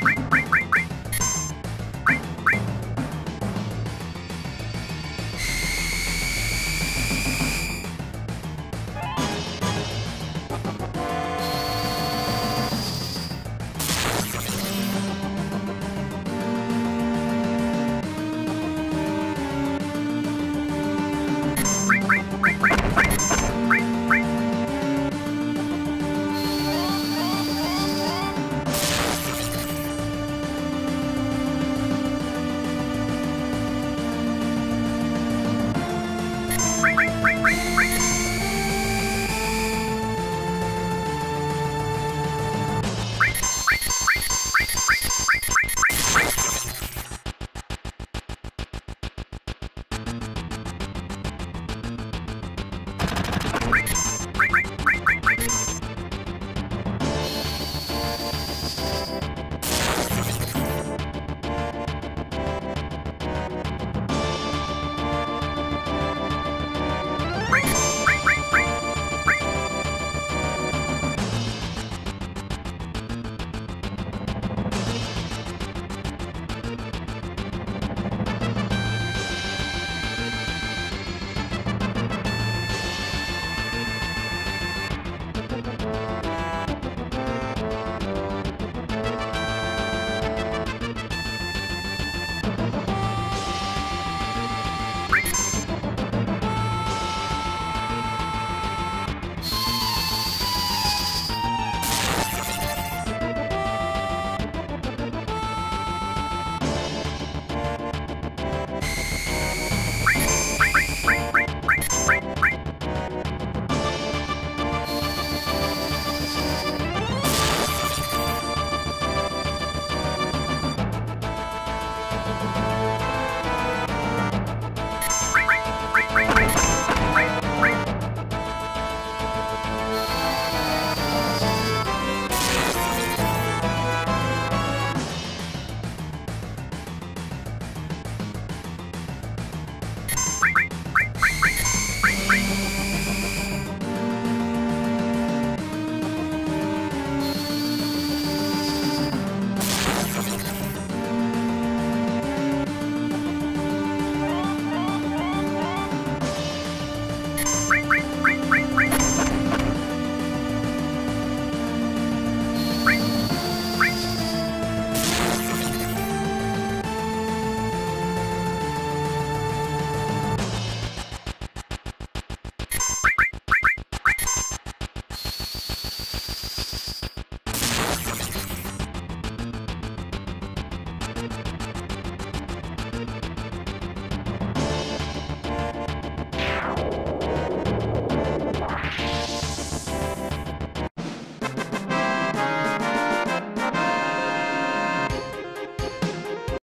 Bring, bring, bring. Bye.